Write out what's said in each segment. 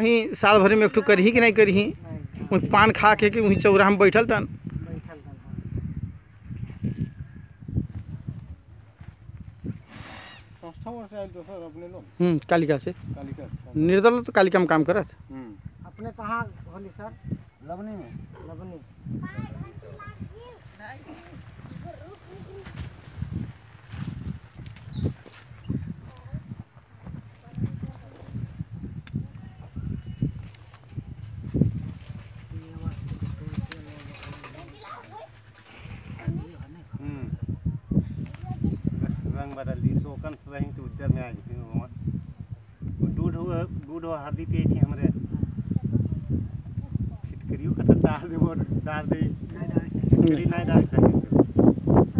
कहीं साल भर में एक ठो करही कि नहीं करही वहीं पान खा के कि वहीं चौराहा में बैठल से आयल तो सर अपने लोग। हम्म, कालिका से। कालिका निर्दल तो कालिका में काम करत? अपने कहाँ होली सर? लवनी में। लबनी बदल दी सोकन रही तो उज्जर में आ गई वो दूध हो दूध हो हल्दी पिए थी हमरे। फिटकरियो कटा डाल दे वो डाल दे। फिटकरी नहीं डाल सके।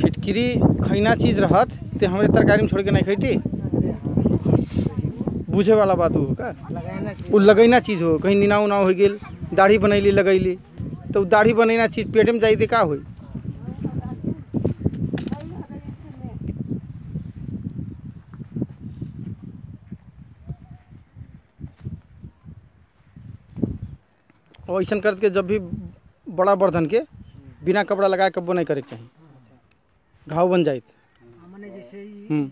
फिटकिरी खैना चीज़ रहत, ते हमरे तरकारी में छोड़ के नहीं खैती? बुझे वाला बात हो का? वो लगैना चीज़ हो, कहीं निनाव उनाव हो गेल, दाढ़ी बनैली, लगैली। तो दाढ़ी बनैना चीज़ पेट में जाई का होई? और ऐसा करके जब भी बड़ा बर्धन के बिना कपड़ा लगाए कब्बो नहीं करे के चाहिए घाव बन जाए हमने जैसे ही हम्म।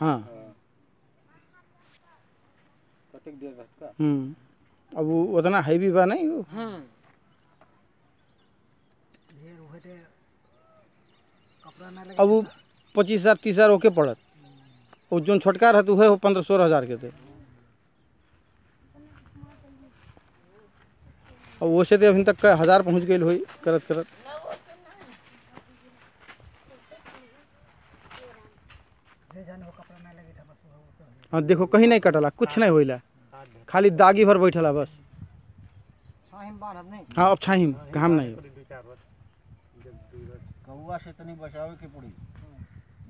हाँ। का? हम्म। अब वो उतना हैवी बा नहीं वो लगे अब वो पच्चीस हज़ार तीस हज़ार होके पड़त। वो जोन छोटका रहत उहे हो पंद्रह सोलह हज़ार के थे। अब वो से तो अभी तक हज़ार पहुँच गई हुई करत करत। जे जाने हो कपड़ा ना लगे था बस वो है। हाँ देखो कहीं नहीं कटला कुछ नहीं होइला। खाली दागी भर बैठला बस। हाँ अब छाही काम नहीं। हो कौआ से तनी बचावे के पड़ी।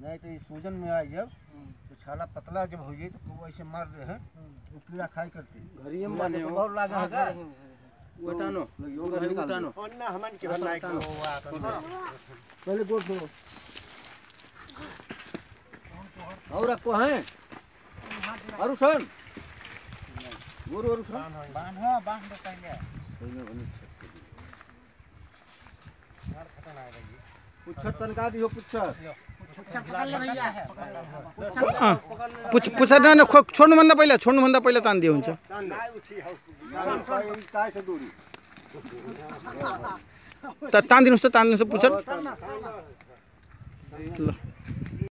नहीं तो ये सूजन में आई जब तो छाला पतला जब हो जाए तो कौआ ऐसे मार दे है? वो कीड़ा खाई करते। घरिए में बने तो हो। बहुत लागे है। उठानो घरी उठानो। फ़ोन ना हमन के बनाए को हुआ पहले गोट दो और रखो हैं? अरु सन गुरु अरु सन बांधो बाँध दो पहले। पुच्छर तनका दियो पुच्छर पुछ खो छोड्नुभन्दा पहिला छोड्नुभन्दा पहिला तान्दियो हुन्छ। त तानिदिनुहोस् त तानिदिनुहोस् त पुछ ल।